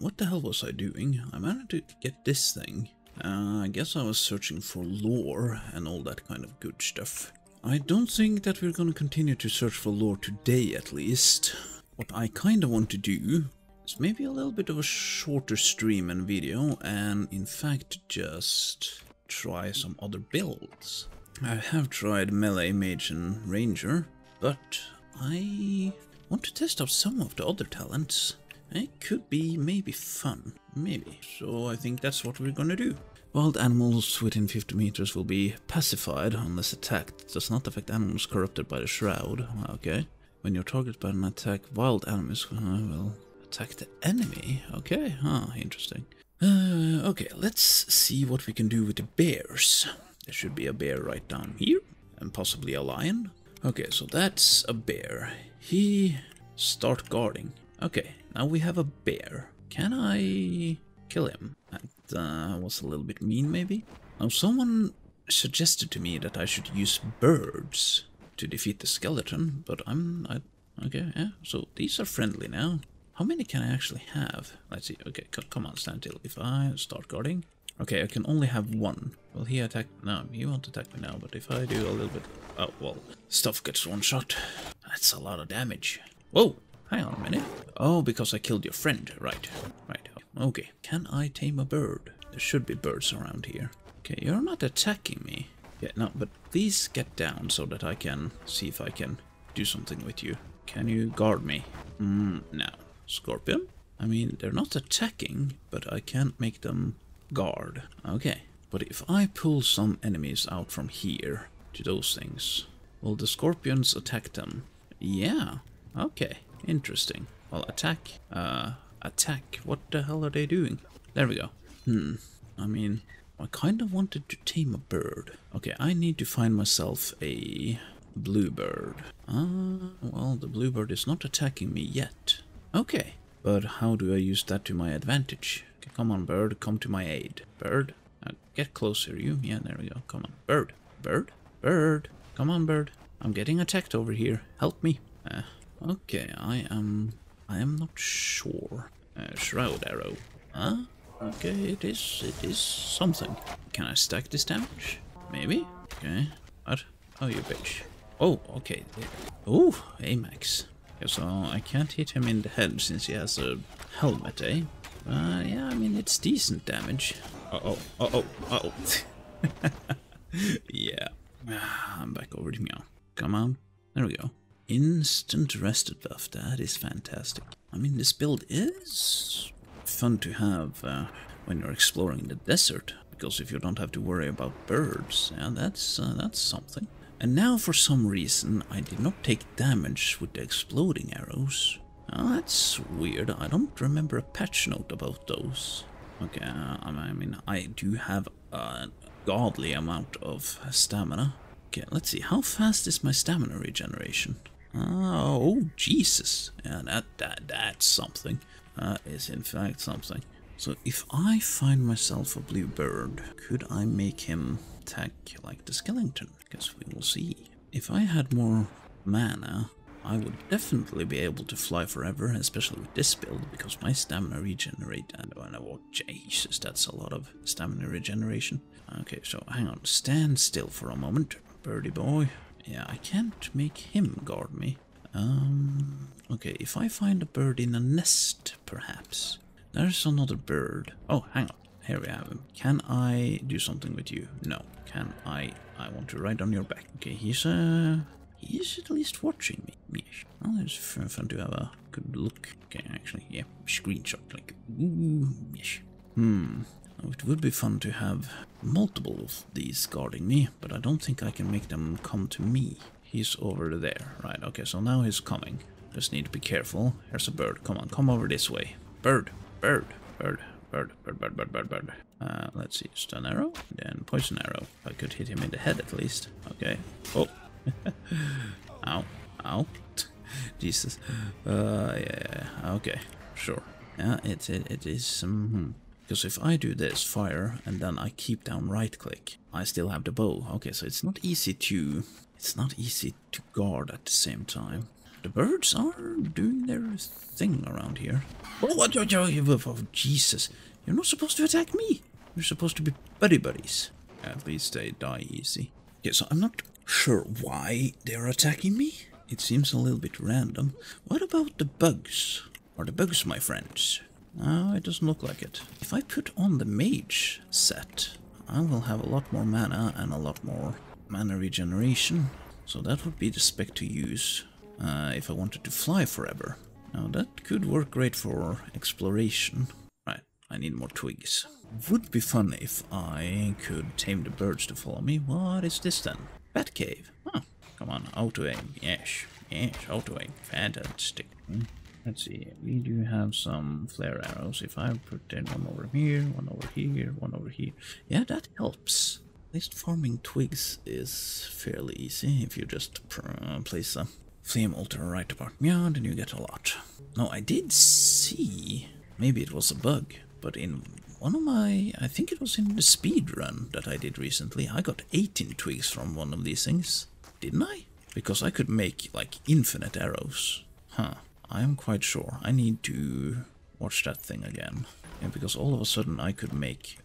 what the hell was I doing? I managed to get this thing. Uh, I guess I was searching for lore and all that kind of good stuff. I don't think that we're gonna continue to search for lore today at least. What I kinda want to do is maybe a little bit of a shorter stream and video and in fact just try some other builds. I have tried melee, mage and ranger, but I want to test out some of the other talents. It could be maybe fun, maybe. So I think that's what we're gonna do. Wild animals within 50 meters will be pacified unless attacked. Does not affect animals corrupted by the shroud. Okay. When you're targeted by an attack, wild animals uh, will attack the enemy. Okay, huh, interesting. Uh, okay, let's see what we can do with the bears. There should be a bear right down here, and possibly a lion. Okay, so that's a bear. He start guarding. Okay, now we have a bear. Can I kill him? That uh, was a little bit mean, maybe? Now, someone suggested to me that I should use birds to defeat the skeleton, but I'm... I, okay, yeah, so these are friendly now. How many can I actually have? Let's see, okay, come on, stand still. If I start guarding... Okay, I can only have one. Well, he attacked... No, he won't attack me now, but if I do a little bit... Oh, well, stuff gets one shot. That's a lot of damage. Whoa! Hang on a minute. Oh, because I killed your friend. Right. Right. Okay. Can I tame a bird? There should be birds around here. Okay, you're not attacking me. Yeah, no, but please get down so that I can see if I can do something with you. Can you guard me? Mm, no. Scorpion? I mean, they're not attacking, but I can't make them guard. Okay. But if I pull some enemies out from here to those things, will the scorpions attack them? Yeah. Okay. Interesting. Well, attack. Uh, attack. What the hell are they doing? There we go. Hmm. I mean, I kind of wanted to tame a bird. Okay, I need to find myself a bluebird. Ah, well, the bluebird is not attacking me yet. Okay, but how do I use that to my advantage? Okay, come on, bird, come to my aid. Bird, uh, get closer, you. Yeah, there we go. Come on, bird, bird, bird. Come on, bird. I'm getting attacked over here. Help me. Okay, I am... I am not sure. Uh, shroud arrow. Huh? Okay, it is... it is something. Can I stack this damage? Maybe? Okay. What? Oh, you bitch. Oh, okay. Oh, Amax. Yeah, so I can't hit him in the head since he has a helmet, eh? Uh, yeah, I mean, it's decent damage. Uh-oh, uh-oh, uh-oh. yeah. I'm back over to Meow. Come on. There we go. Instant rested buff, that is fantastic. I mean, this build is fun to have uh, when you're exploring the desert, because if you don't have to worry about birds, yeah, that's, uh, that's something. And now, for some reason, I did not take damage with the exploding arrows. Oh, that's weird. I don't remember a patch note about those. Okay, uh, I mean, I do have a godly amount of stamina. Okay, let's see. How fast is my stamina regeneration? Oh, Jesus. Yeah, that, that, that's something. That is in fact something. So if I find myself a blue bird, could I make him attack like the skeleton? Guess we will see. If I had more mana, I would definitely be able to fly forever, especially with this build, because my stamina regenerate, and what, oh, Jesus, that's a lot of stamina regeneration. Okay, so hang on, stand still for a moment, birdie boy. Yeah, I can't make him guard me. Um, okay, if I find a bird in a nest, perhaps. There's another bird. Oh, hang on. Here we have him. Can I do something with you? No. Can I? I want to ride on your back. Okay, he's uh, he's at least watching me. Yes. Well, it's fun to have a good look. Okay, actually, yeah, screenshot like. Ooh, yes. Hmm. It would be fun to have multiple of these guarding me, but I don't think I can make them come to me. He's over there. Right, okay, so now he's coming. Just need to be careful. Here's a bird. Come on, come over this way. Bird, bird, bird, bird, bird, bird, bird, bird, bird. Uh, let's see, stun arrow, then poison arrow. I could hit him in the head at least. Okay. Oh. ow, ow. Jesus. Uh, yeah, okay, sure. Yeah, it, it, it is, um, because if I do this, fire, and then I keep down right click, I still have the bow. Okay, so it's not easy to... It's not easy to guard at the same time. The birds are doing their thing around here. Oh, what, oh, oh, oh, Jesus. You're not supposed to attack me. You're supposed to be buddy buddies. At least they die easy. Okay, so I'm not sure why they're attacking me. It seems a little bit random. What about the bugs? Are the bugs my friends? No, it doesn't look like it. If I put on the mage set, I will have a lot more mana and a lot more mana regeneration. So that would be the spec to use uh, if I wanted to fly forever. Now that could work great for exploration. Right, I need more twigs. Would be fun if I could tame the birds to follow me. What is this then? Bat cave. Huh. Come on, auto aim. Yes, yes, auto aim. Fantastic. Hmm. Let's see, we do have some flare arrows. If I put in one over here, one over here, one over here. Yeah, that helps. At least farming twigs is fairly easy if you just uh, place a flame altar right apart. Yeah, then you get a lot. No, I did see, maybe it was a bug, but in one of my, I think it was in the speed run that I did recently, I got 18 twigs from one of these things. Didn't I? Because I could make like infinite arrows. Huh. I am quite sure. I need to watch that thing again. Yeah, because all of a sudden I could make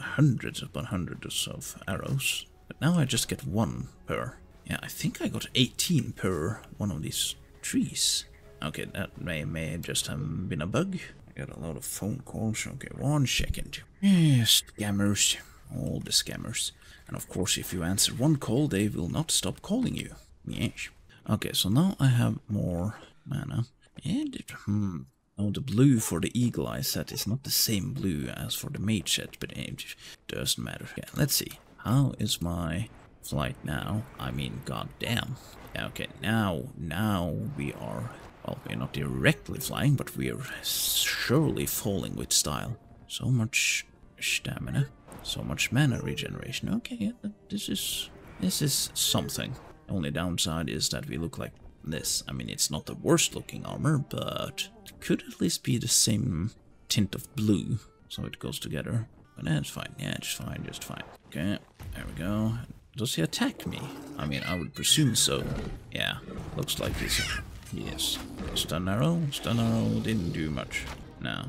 hundreds upon hundreds of arrows. But now I just get one per. Yeah, I think I got 18 per one of these trees. Okay, that may, may just have been a bug. I got a lot of phone calls. Okay, one second. Yes, scammers. All the scammers. And of course, if you answer one call, they will not stop calling you. Yes. Okay, so now I have more mana. And, hmm, Oh, the blue for the Eagle Eye set is not the same blue as for the Mage set, but it doesn't matter. Yeah, let's see. How is my flight now? I mean, goddamn. Yeah, okay, now, now we are, well, we're not directly flying, but we are surely falling with style. So much stamina, so much mana regeneration. Okay, yeah, this is, this is something. Only downside is that we look like this. I mean, it's not the worst looking armor, but it could at least be the same tint of blue, so it goes together. But that's fine, yeah, it's fine, just fine. Okay, there we go. Does he attack me? I mean, I would presume so. Yeah, looks like he's... Yes. Stun arrow? Stun arrow didn't do much. No.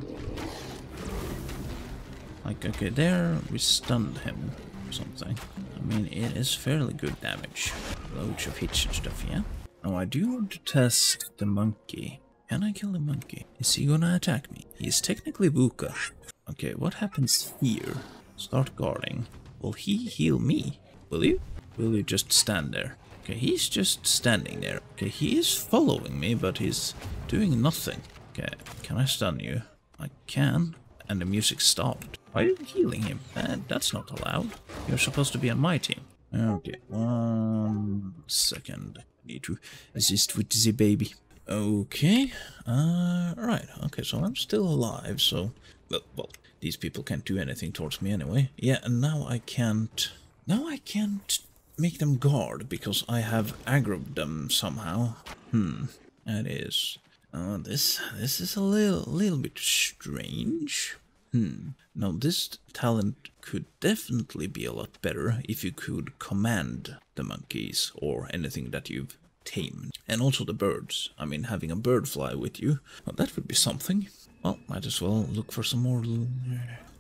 Like, okay, there we stunned him or something. I mean, it is fairly good damage. Loads of hits and stuff, yeah? Now I do want to test the monkey. Can I kill the monkey? Is he gonna attack me? He is technically Vukah. Okay, what happens here? Start guarding. Will he heal me? Will you? Will you just stand there? Okay, he's just standing there. Okay, he is following me, but he's doing nothing. Okay, can I stun you? I can. And the music stopped. Why are you healing him? Uh, that's not allowed. You're supposed to be on my team. Okay, one second need to assist with the baby. Okay, uh, right, okay, so I'm still alive, so, well, well, these people can't do anything towards me anyway. Yeah, and now I can't, now I can't make them guard, because I have aggroed them somehow. Hmm, that is, uh, this, this is a little, little bit strange. Hmm. Now this talent could definitely be a lot better if you could command the monkeys or anything that you've tamed. And also the birds. I mean, having a bird fly with you, well, that would be something. Well, might as well look for some more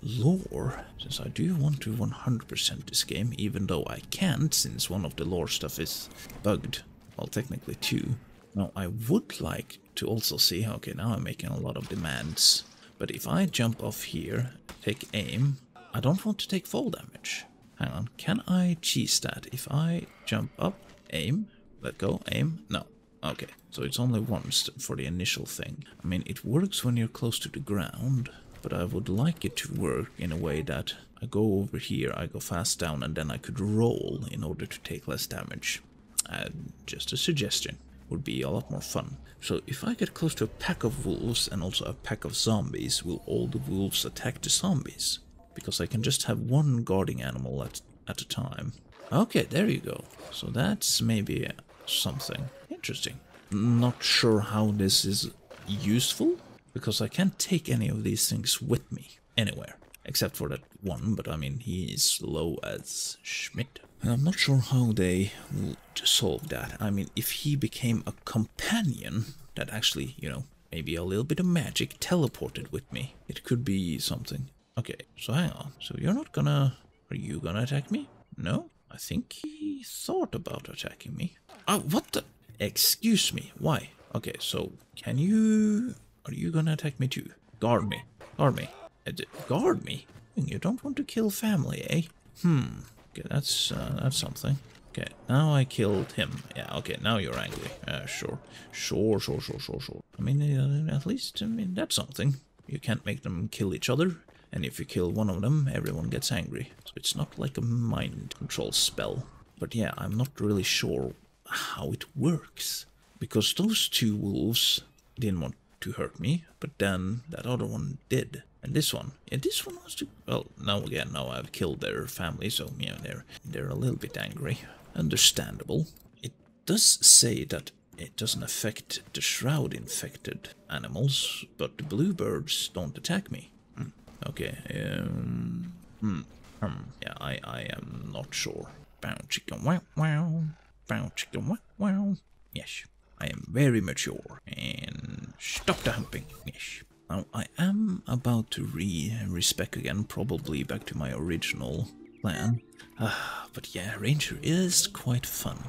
lore, since I do want to 100% this game, even though I can't, since one of the lore stuff is bugged. Well, technically two. Now, I would like to also see, okay, now I'm making a lot of demands but if I jump off here, take aim, I don't want to take fall damage. Hang on, can I cheese that? If I jump up, aim, let go, aim, no. Okay, so it's only once for the initial thing. I mean, it works when you're close to the ground, but I would like it to work in a way that I go over here, I go fast down, and then I could roll in order to take less damage. Uh, just a suggestion would be a lot more fun. So if I get close to a pack of wolves and also a pack of zombies, will all the wolves attack the zombies? Because I can just have one guarding animal at, at a time. Okay, there you go. So that's maybe something interesting. Not sure how this is useful, because I can't take any of these things with me anywhere. Except for that one, but I mean, he's low as Schmidt. And I'm not sure how they would solve that. I mean, if he became a companion that actually, you know, maybe a little bit of magic teleported with me, it could be something. Okay, so hang on. So you're not gonna... Are you gonna attack me? No? I think he thought about attacking me. Oh, what the... Excuse me, why? Okay, so can you... Are you gonna attack me too? Guard me. Guard me. Uh, guard me? You don't want to kill family, eh? Hmm. Okay, that's uh, that's something. Okay, now I killed him. Yeah, okay, now you're angry. Uh, sure. Sure, sure, sure, sure, sure. I mean, uh, at least, I mean, that's something. You can't make them kill each other, and if you kill one of them, everyone gets angry. So it's not like a mind control spell. But yeah, I'm not really sure how it works. Because those two wolves didn't want to hurt me, but then that other one did. And this one, yeah, this one wants to. Well, now again, now I've killed their family, so yeah, they're they're a little bit angry. Understandable. It does say that it doesn't affect the shroud infected animals, but the bluebirds don't attack me. Hmm. Okay. Um. Hmm. Hmm. Yeah, I I am not sure. Bow chicken wow wow. Bow chicken wow wow. Yes. I am very mature and stop the humping. Yes. Now, I am about to re-respec again, probably back to my original plan. Uh, but yeah, Ranger is quite fun.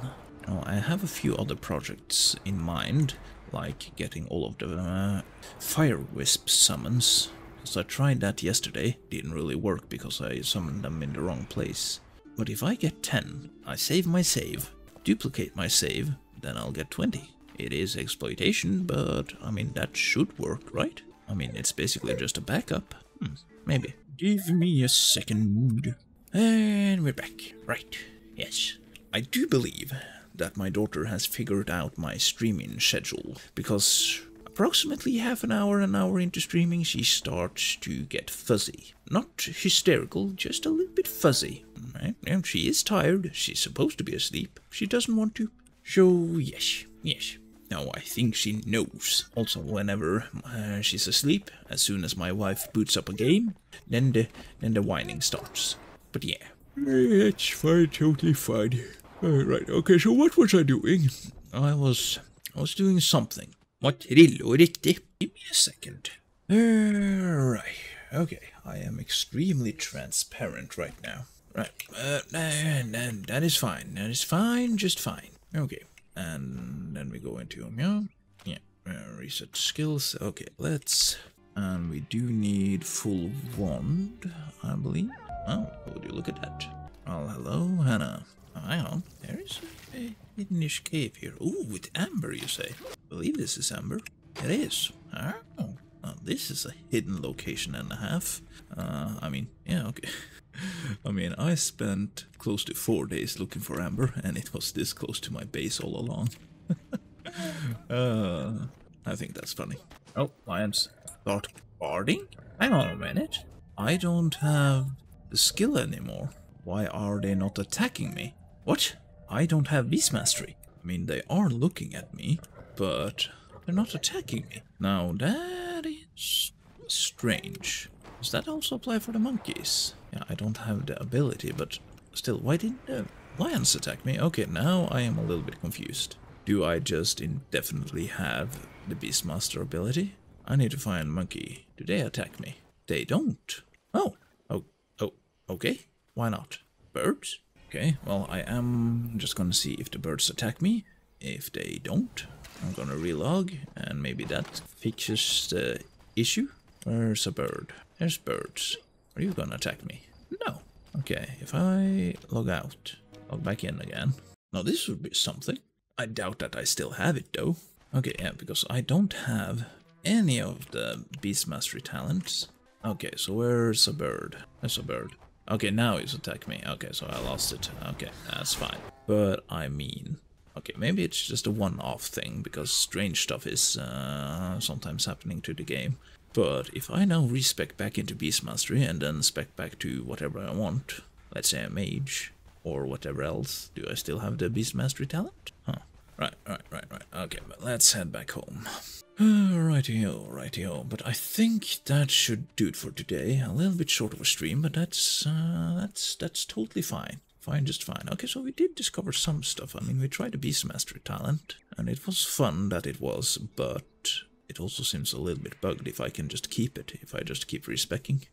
Now, I have a few other projects in mind, like getting all of the uh, Fire Wisp summons. So I tried that yesterday, didn't really work because I summoned them in the wrong place. But if I get 10, I save my save, duplicate my save, then I'll get 20. It is exploitation, but I mean, that should work, right? I mean, it's basically just a backup. Hmm, maybe. Give me a second. And we're back. Right. Yes. I do believe that my daughter has figured out my streaming schedule, because approximately half an hour, an hour into streaming, she starts to get fuzzy. Not hysterical, just a little bit fuzzy. Right? And she is tired. She's supposed to be asleep. She doesn't want to. So, yes, yes. No, I think she knows. Also, whenever uh, she's asleep, as soon as my wife boots up a game, then the then the whining starts. But yeah, it's fine, totally fine. All right, okay. So what was I doing? I was I was doing something. What rillo riktig? Give me a second. Alright, okay. I am extremely transparent right now. Right, uh, that, that is fine. That is fine, just fine. Okay and then we go into yeah? Yeah uh, reset skills. Okay let's and we do need full wand i believe. Oh would you look at that? Well hello hannah. Oh, on there is a hiddenish cave here. Ooh, with amber you say? I believe this is amber. It is. Oh well, this is a hidden location and a half uh, i mean yeah okay I mean, I spent close to four days looking for amber, and it was this close to my base all along. uh, I think that's funny. Oh, lions start guarding? Hang on a minute. I don't have the skill anymore. Why are they not attacking me? What? I don't have beast mastery. I mean, they are looking at me, but they're not attacking me. Now, that strange. Does that also apply for the monkeys? Yeah, I don't have the ability, but still, why didn't the lions attack me? Okay, now I am a little bit confused. Do I just indefinitely have the Beastmaster ability? I need to find monkey. Do they attack me? They don't. Oh, oh, oh, okay. Why not? Birds? Okay, well, I am just gonna see if the birds attack me. If they don't, I'm gonna relog, and maybe that fixes the issue. Where's a bird? There's birds. Are you gonna attack me? No. Okay, if I log out, log back in again. Now this would be something. I doubt that I still have it though. Okay, yeah, because I don't have any of the Beast Mastery talents. Okay, so where's a bird? There's a bird. Okay, now he's attacked me. Okay, so I lost it. Okay, that's fine. But I mean, okay, maybe it's just a one-off thing because strange stuff is uh, sometimes happening to the game. But if I now respec back into Beast Mastery and then spec back to whatever I want, let's say a mage, or whatever else, do I still have the Beast Mastery talent? Huh. Right, right, right, right. Okay, but let's head back home. Rightio, rightio. But I think that should do it for today. A little bit short of a stream, but that's uh, that's that's totally fine. Fine, just fine. Okay, so we did discover some stuff. I mean, we tried a Beastmaster talent, and it was fun that it was, but it also seems a little bit bugged if I can just keep it, if I just keep respecking.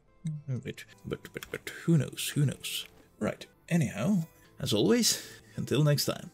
Oh, but, but, but, but who knows, who knows. Right, anyhow, as always, until next time.